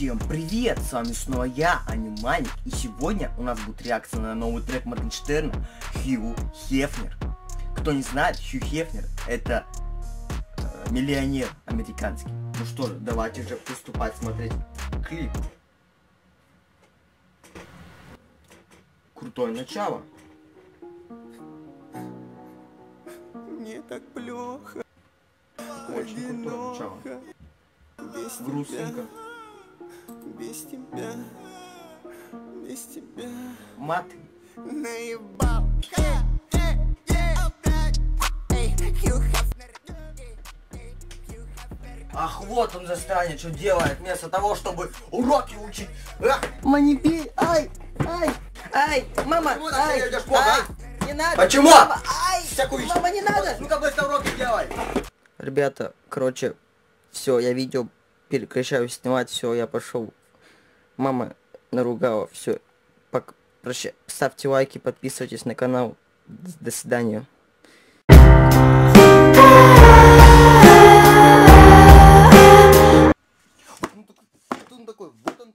Всем привет, с вами снова я, Аниманик, и сегодня у нас будет реакция на новый трек Моргенштерна Хью Хефнер. Кто не знает, Хью Хефнер это э, миллионер американский. Ну что же, давайте же приступать смотреть клип. Крутое начало. Мне так плохо, Очень крутое начало. Грустненько. Без тебя, без тебя. Мат. Наебал. Э, э, э. Ах, вот он засранец, что делает, вместо того, чтобы уроки учить. Ах, мани бей, ай, ай, ай, мама, Почему ай, ай, а? не надо. Почему? Мама, ай, Всякую мама, не надо. Ну-ка быстро уроки делай. Ребята, короче, все, я видео прекращаю снимать, все, я пошел. Мама наругала, все. Прощай. Ставьте лайки, подписывайтесь на канал. До свидания. Он такой, он такой, вот